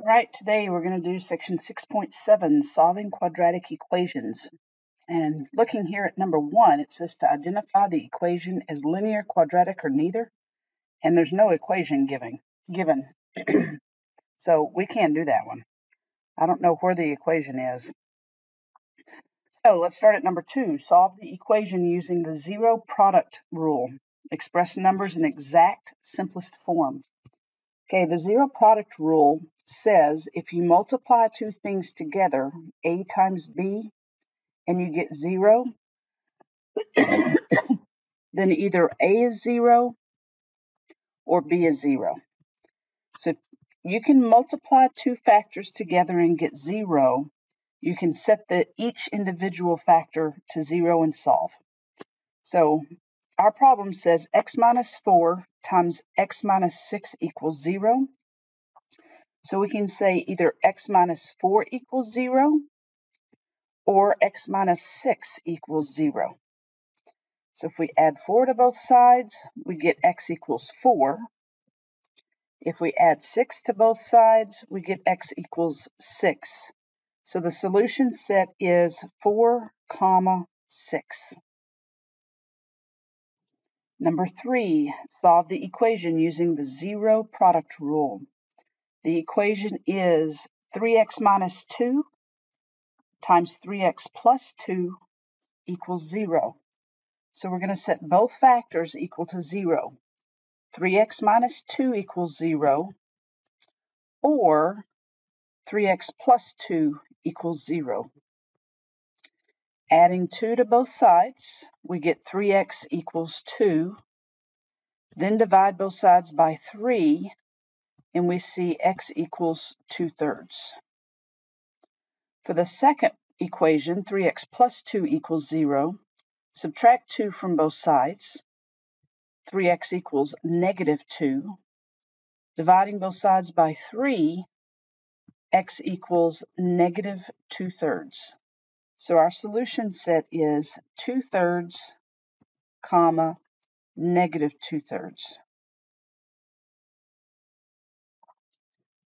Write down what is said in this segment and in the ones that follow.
All right, today we're going to do section 6.7, solving quadratic equations. And looking here at number one, it says to identify the equation as linear, quadratic, or neither. And there's no equation given. given. so we can't do that one. I don't know where the equation is. So let's start at number two. Solve the equation using the zero product rule. Express numbers in exact, simplest form. Okay, the zero product rule says if you multiply two things together, a times b, and you get zero, then either a is zero or b is zero. So you can multiply two factors together and get zero. You can set the each individual factor to zero and solve. So our problem says x minus 4 times x minus 6 equals 0. So we can say either x minus 4 equals 0 or x minus 6 equals 0. So if we add 4 to both sides, we get x equals 4. If we add 6 to both sides, we get x equals 6. So the solution set is 4 comma 6. Number three, solve the equation using the zero product rule. The equation is 3x minus 2 times 3x plus 2 equals 0. So we're going to set both factors equal to 0. 3x minus 2 equals 0, or 3x plus 2 equals 0. Adding 2 to both sides, we get 3x equals 2. Then divide both sides by 3, and we see x equals 2 thirds. For the second equation, 3x plus 2 equals 0, subtract 2 from both sides. 3x equals negative 2. Dividing both sides by 3, x equals negative 2 thirds. So our solution set is 2 thirds, comma, negative 2 thirds.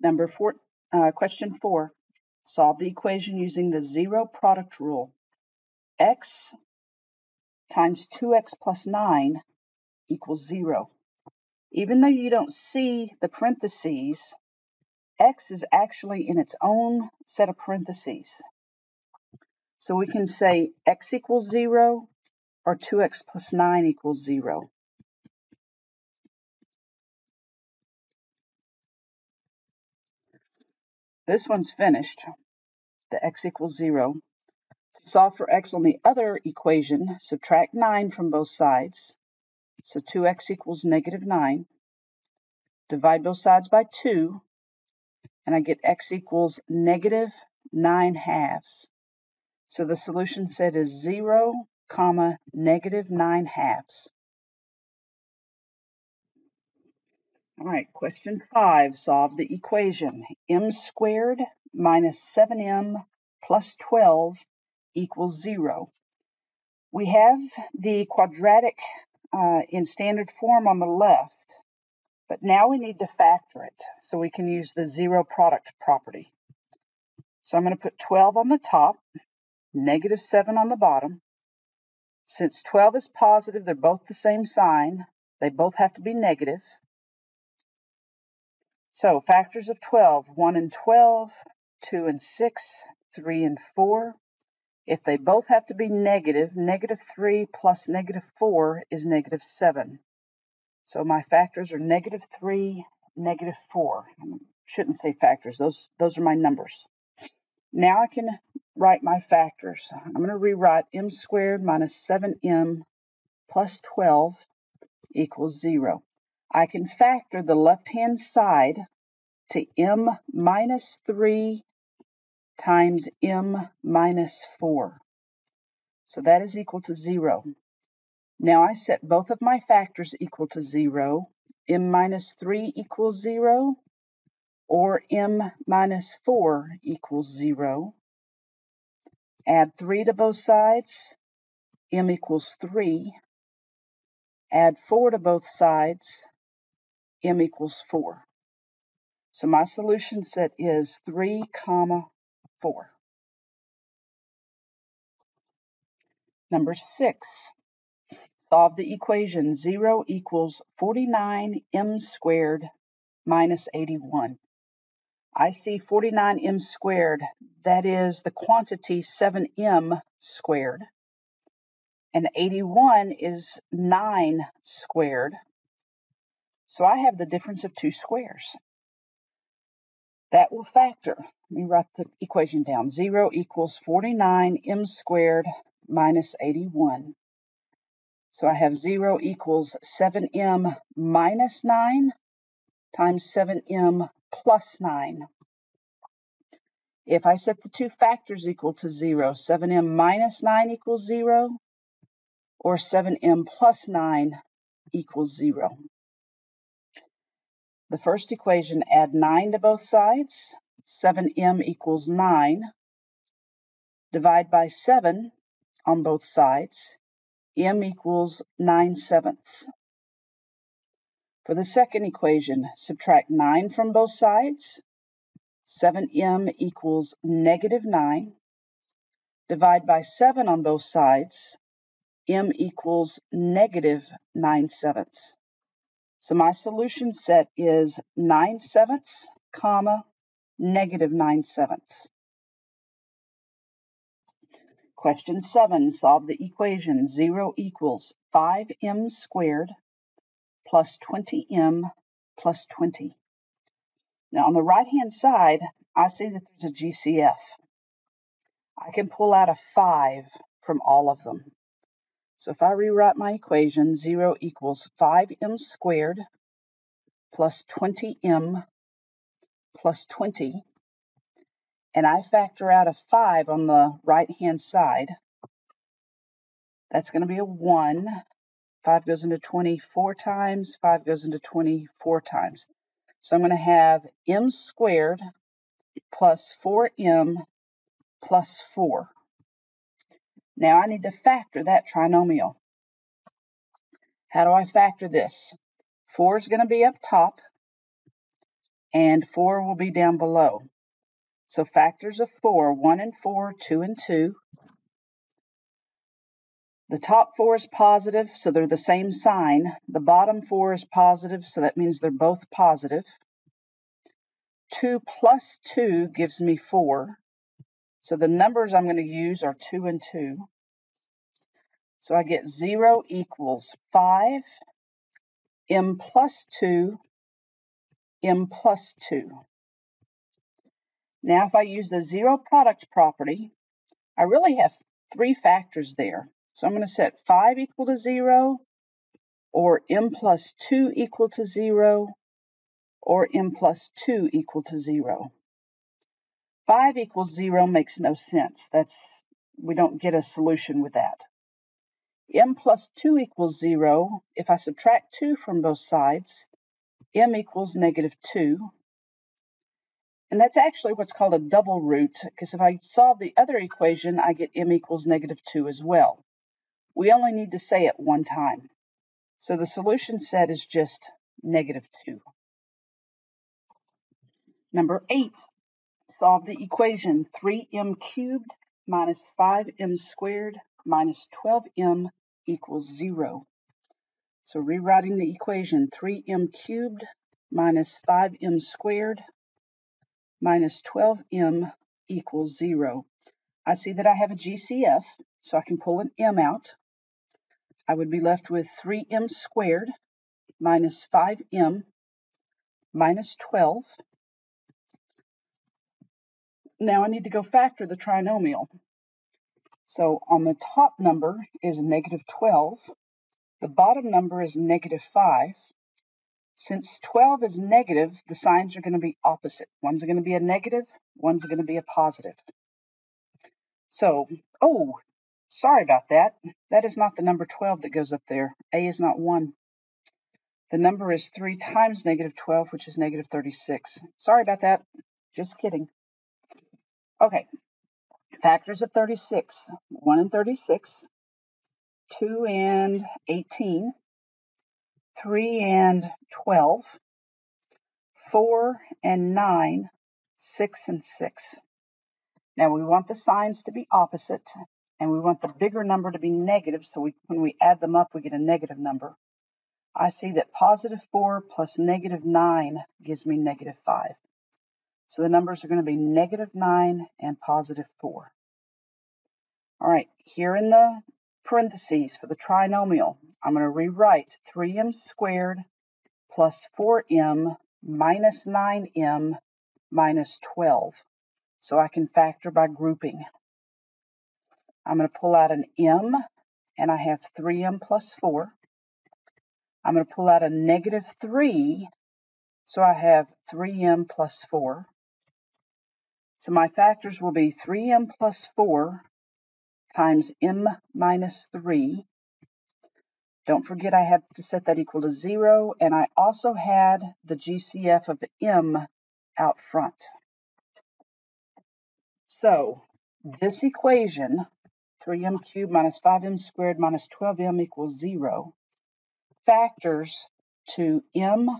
Number four, uh, question four, solve the equation using the zero product rule. x times 2x plus 9 equals 0. Even though you don't see the parentheses, x is actually in its own set of parentheses. So we can say x equals 0 or 2x plus 9 equals 0. This one's finished. The x equals 0. To solve for x on the other equation, subtract 9 from both sides. So 2x equals negative 9. Divide both sides by 2, and I get x equals negative 9 halves. So the solution set is 0, comma, negative 9 halves. All right, question 5, solve the equation. m squared minus 7m plus 12 equals 0. We have the quadratic uh, in standard form on the left, but now we need to factor it, so we can use the zero product property. So I'm going to put 12 on the top, negative 7 on the bottom. Since 12 is positive, they're both the same sign. They both have to be negative. So factors of 12, 1 and 12, 2 and 6, 3 and 4. If they both have to be negative, negative 3 plus negative 4 is negative 7. So my factors are negative 3, negative 4. I shouldn't say factors, those, those are my numbers. Now I can write my factors. I'm going to rewrite m squared minus 7m plus 12 equals 0. I can factor the left-hand side to m minus 3 times m minus 4. So that is equal to 0. Now I set both of my factors equal to 0. m minus 3 equals 0, or m minus 4 equals 0. Add 3 to both sides, m equals 3. Add 4 to both sides, m equals 4. So my solution set is 3 comma 4. Number 6. Solve the equation 0 equals 49m squared minus 81. I see 49m squared, that is the quantity 7m squared. And 81 is 9 squared. So I have the difference of two squares. That will factor. Let me write the equation down. 0 equals 49m squared minus 81. So I have 0 equals 7m minus 9 times 7m plus 9. If I set the two factors equal to 0, 7m minus 9 equals 0, or 7m plus 9 equals 0. The first equation, add 9 to both sides. 7m equals 9. Divide by 7 on both sides. m equals 9 sevenths. For the second equation, subtract 9 from both sides. 7m equals negative 9. Divide by 7 on both sides. m equals negative 9 sevenths. So my solution set is 9 sevenths, comma, negative 9 sevenths. Question 7. Solve the equation 0 equals 5m squared plus 20m plus 20. Now on the right hand side, I see that there's a GCF. I can pull out a 5 from all of them. So if I rewrite my equation, 0 equals 5m squared plus 20m plus 20. And I factor out a 5 on the right-hand side. That's going to be a 1. 5 goes into 20 four times. 5 goes into 20 four times. So I'm going to have m squared plus 4m plus 4. Now I need to factor that trinomial. How do I factor this? 4 is going to be up top, and 4 will be down below. So factors of 4, 1 and 4, 2 and 2. The top 4 is positive, so they're the same sign. The bottom 4 is positive, so that means they're both positive. 2 plus 2 gives me 4. So the numbers I'm going to use are 2 and 2. So I get 0 equals 5, m plus 2, m plus 2. Now if I use the zero product property, I really have three factors there. So I'm going to set 5 equal to 0, or m plus 2 equal to 0, or m plus 2 equal to 0. 5 equals 0 makes no sense. That's We don't get a solution with that. m plus 2 equals 0. If I subtract 2 from both sides, m equals negative 2. And that's actually what's called a double root, because if I solve the other equation, I get m equals negative 2 as well. We only need to say it one time. So the solution set is just negative 2. Number 8, Solve the equation 3m cubed minus 5m squared minus 12m equals 0. So rewriting the equation 3m cubed minus 5m squared minus 12m equals 0. I see that I have a GCF, so I can pull an m out. I would be left with 3m squared minus 5m minus 12 now I need to go factor the trinomial. So on the top number is negative 12. The bottom number is negative 5. Since 12 is negative, the signs are going to be opposite. One's going to be a negative, one's going to be a positive. So, oh, sorry about that. That is not the number 12 that goes up there. A is not 1. The number is 3 times negative 12, which is negative 36. Sorry about that. Just kidding. Okay, factors of 36, 1 and 36, 2 and 18, 3 and 12, 4 and 9, 6 and 6. Now we want the signs to be opposite, and we want the bigger number to be negative, so we, when we add them up, we get a negative number. I see that positive 4 plus negative 9 gives me negative 5. So the numbers are going to be negative 9 and positive 4. All right, here in the parentheses for the trinomial, I'm going to rewrite 3m squared plus 4m minus 9m minus 12. So I can factor by grouping. I'm going to pull out an m, and I have 3m plus 4. I'm going to pull out a negative 3, so I have 3m plus 4. So my factors will be 3m plus 4 times m minus 3. Don't forget I have to set that equal to 0, and I also had the GCF of m out front. So this equation, 3m cubed minus 5m squared minus 12m equals 0, factors to m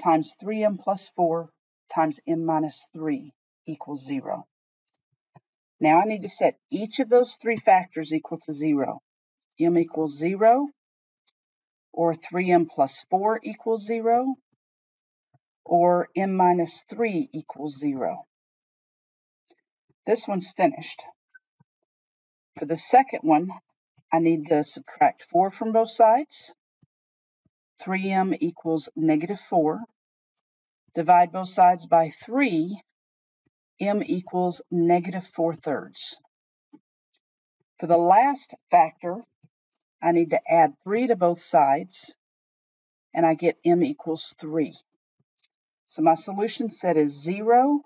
times 3m plus 4 times m minus 3 equals 0. Now I need to set each of those three factors equal to 0. m equals 0, or 3m plus 4 equals 0, or m minus 3 equals 0. This one's finished. For the second one, I need to subtract 4 from both sides. 3m equals negative 4. Divide both sides by 3, m equals negative 4 thirds. For the last factor, I need to add 3 to both sides, and I get m equals 3. So my solution set is 0,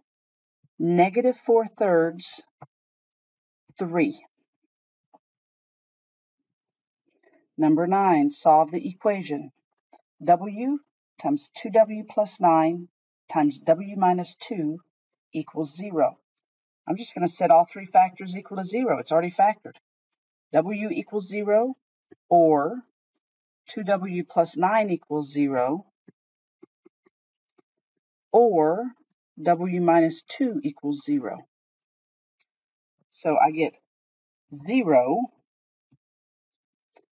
negative 4 thirds, 3. Number 9, solve the equation. w times 2w plus 9 times w minus 2 equals 0. I'm just going to set all three factors equal to 0. It's already factored. w equals 0 or 2w plus 9 equals 0 or w minus 2 equals 0. So I get 0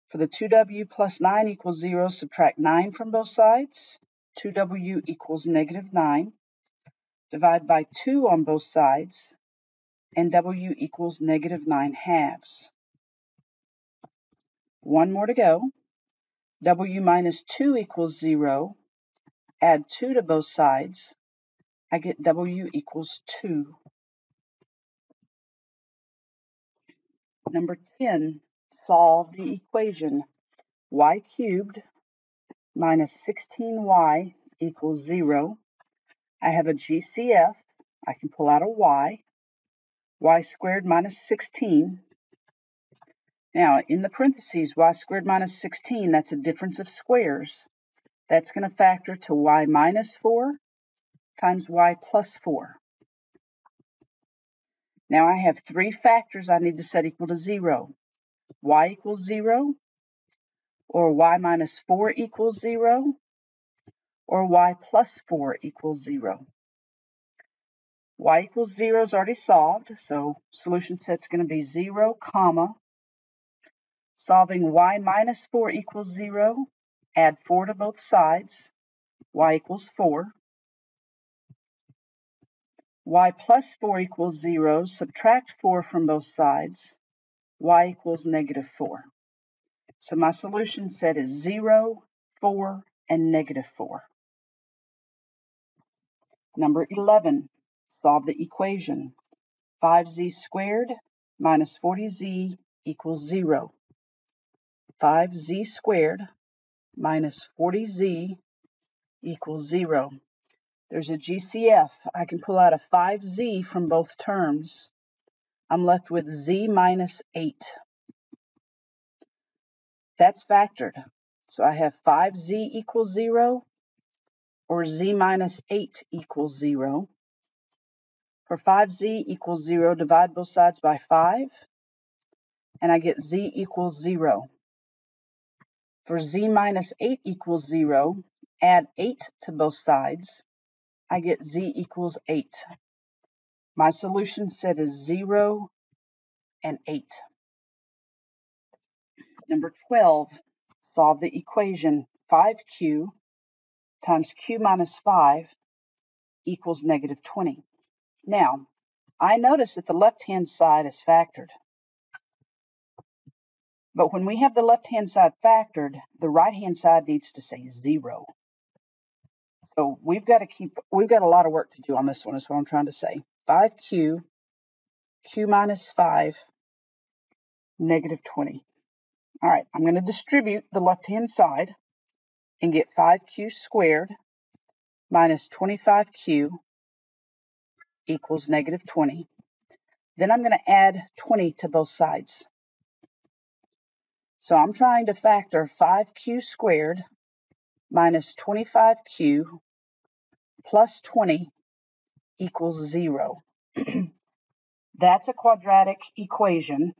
for the 2w plus 9 equals 0, subtract 9 from both sides. 2w equals negative 9. Divide by 2 on both sides, and w equals negative 9 halves. One more to go. w minus 2 equals 0. Add 2 to both sides. I get w equals 2. Number 10, solve the equation y cubed minus 16y equals 0. I have a GCF. I can pull out a y. y squared minus 16. Now, in the parentheses, y squared minus 16, that's a difference of squares. That's going to factor to y minus 4 times y plus 4. Now I have three factors I need to set equal to 0. y equals 0, or y minus 4 equals 0, or y plus 4 equals 0. y equals 0 is already solved, so solution set's going to be 0, comma. Solving y minus 4 equals 0, add 4 to both sides, y equals 4 y plus 4 equals 0, subtract 4 from both sides, y equals negative 4. So my solution set is 0, 4, and negative 4. Number 11, solve the equation. 5z squared minus 40z equals 0. 5z squared minus 40z equals 0. There's a GCF. I can pull out a 5z from both terms. I'm left with z minus 8. That's factored. So I have 5z equals 0 or z minus 8 equals 0. For 5z equals 0, divide both sides by 5, and I get z equals 0. For z minus 8 equals 0, add 8 to both sides, I get z equals 8. My solution set is 0 and 8. Number 12, solve the equation 5q times q minus 5 equals negative 20. Now, I notice that the left-hand side is factored. But when we have the left-hand side factored, the right-hand side needs to say 0. So we've got to keep, we've got a lot of work to do on this one is what I'm trying to say. 5q, q minus 5, negative 20. All right, I'm going to distribute the left-hand side and get 5q squared minus 25q equals negative 20. Then I'm going to add 20 to both sides. So I'm trying to factor 5q squared minus 25q plus 20 equals 0. That's a quadratic equation.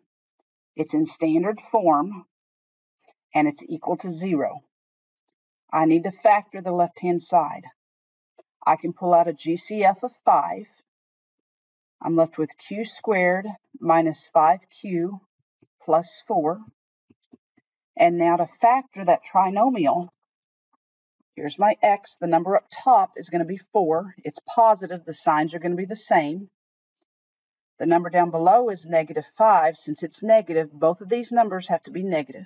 It's in standard form, and it's equal to 0. I need to factor the left-hand side. I can pull out a GCF of 5. I'm left with q squared minus 5q plus 4. And now to factor that trinomial, Here's my x. The number up top is going to be 4. It's positive. The signs are going to be the same. The number down below is negative 5. Since it's negative, both of these numbers have to be negative.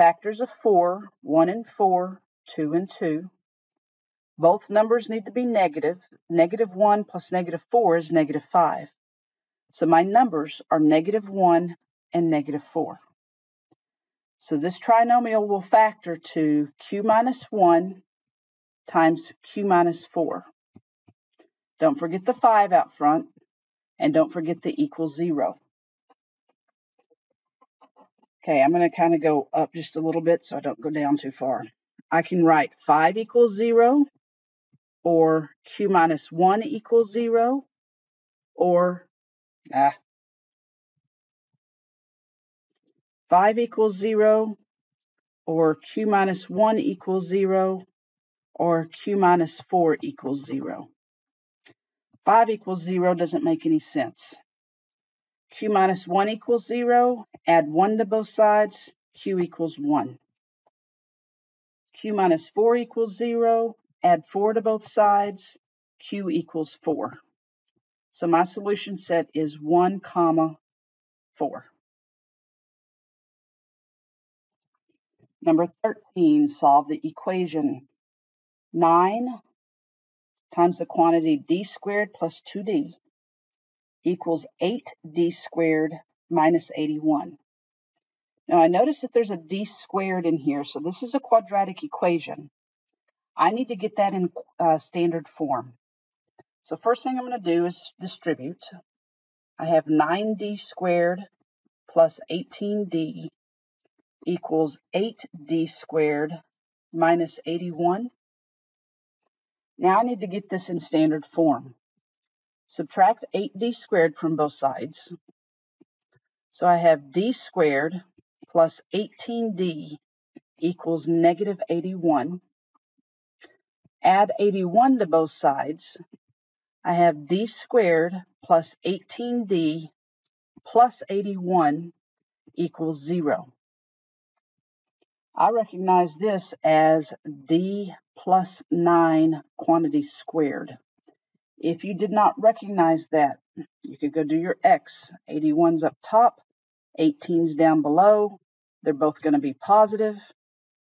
Factors of 4, 1 and 4, 2 and 2. Both numbers need to be negative. Negative 1 plus negative 4 is negative 5. So my numbers are negative 1 and negative 4. So this trinomial will factor to q minus 1 times q minus 4. Don't forget the 5 out front, and don't forget the equal 0. Okay, I'm going to kind of go up just a little bit so I don't go down too far. I can write 5 equals 0, or q minus 1 equals 0, or ah, 5 equals 0, or q minus 1 equals 0, or q minus 4 equals 0. 5 equals 0 doesn't make any sense. Q minus 1 equals 0, add 1 to both sides, q equals 1. q minus 4 equals 0, add 4 to both sides, q equals 4. So my solution set is 1 comma 4. Number 13, solve the equation. 9 times the quantity d squared plus 2d equals 8d squared minus 81. Now I notice that there's a d squared in here, so this is a quadratic equation. I need to get that in uh, standard form. So first thing I'm going to do is distribute. I have 9d squared plus 18d equals 8d squared minus 81. Now I need to get this in standard form. Subtract 8d squared from both sides. So I have d squared plus 18d equals negative 81. Add 81 to both sides. I have d squared plus 18d plus 81 equals 0. I recognize this as d plus 9 quantity squared. If you did not recognize that, you could go do your x. 81's up top, 18's down below. They're both going to be positive.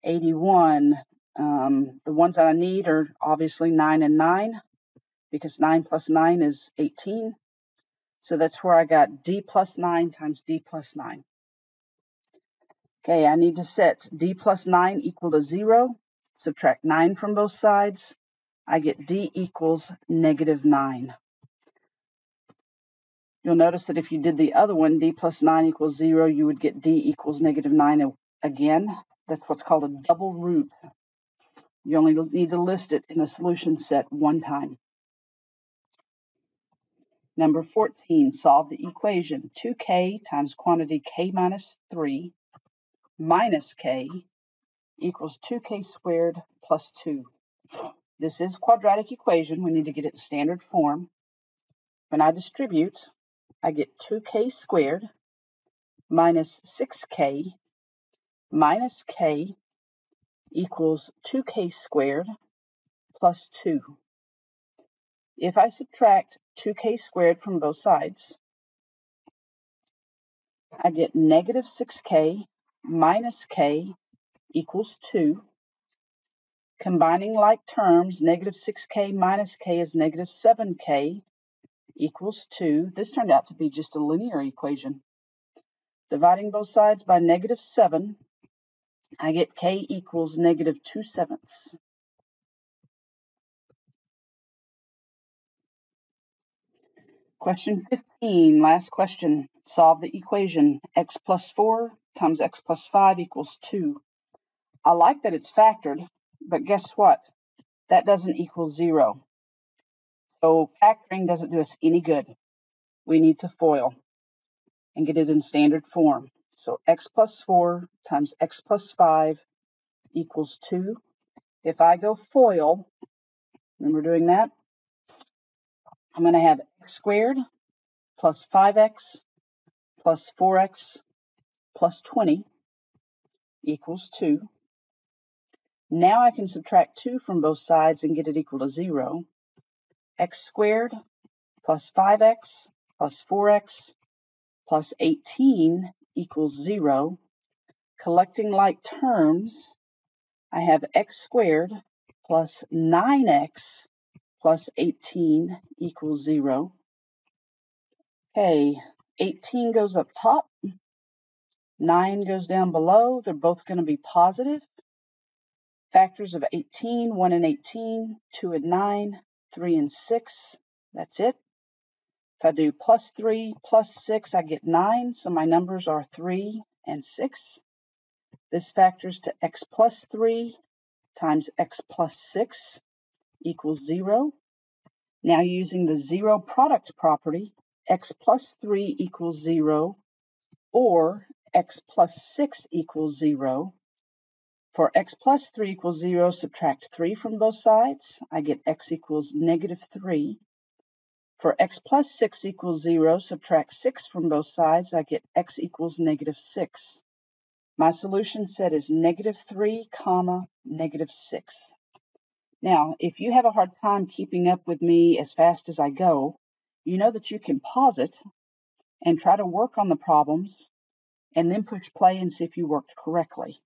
81, um, the ones that I need are obviously 9 and 9, because 9 plus 9 is 18. So that's where I got d plus 9 times d plus 9. Okay, I need to set d plus 9 equal to 0. Subtract 9 from both sides. I get d equals negative 9. You'll notice that if you did the other one, d plus 9 equals 0, you would get d equals negative 9 again. That's what's called a double root. You only need to list it in the solution set one time. Number 14, solve the equation 2k times quantity k minus 3 minus k equals 2k squared plus 2. This is quadratic equation. We need to get it in standard form. When I distribute, I get 2k squared minus 6k minus k equals 2k squared plus 2. If I subtract 2k squared from both sides, I get negative 6k minus k equals 2. Combining like terms, negative 6k minus k is negative 7k equals 2. This turned out to be just a linear equation. Dividing both sides by negative 7, I get k equals negative 2 sevenths. Question 15, last question. Solve the equation x plus 4 times x plus 5 equals 2. I like that it's factored, but guess what? That doesn't equal 0. So factoring doesn't do us any good. We need to FOIL and get it in standard form. So x plus 4 times x plus 5 equals 2. If I go FOIL, remember doing that? I'm going to have x squared plus 5x plus 4x plus 20 equals 2. Now I can subtract 2 from both sides and get it equal to 0. x squared plus 5x plus 4x plus 18 equals 0. Collecting like terms, I have x squared plus 9x plus 18 equals 0. Okay, 18 goes up top, 9 goes down below. They're both going to be positive. Factors of 18, 1 and 18, 2 and 9, 3 and 6. That's it. If I do plus 3 plus 6, I get 9, so my numbers are 3 and 6. This factors to x plus 3 times x plus 6 equals 0. Now using the zero product property, x plus 3 equals 0 or x plus 6 equals 0. For x plus 3 equals 0, subtract 3 from both sides. I get x equals negative 3. For x plus 6 equals 0, subtract 6 from both sides. I get x equals negative 6. My solution set is negative 3, comma, negative 6. Now, if you have a hard time keeping up with me as fast as I go, you know that you can pause it and try to work on the problems and then push play and see if you worked correctly.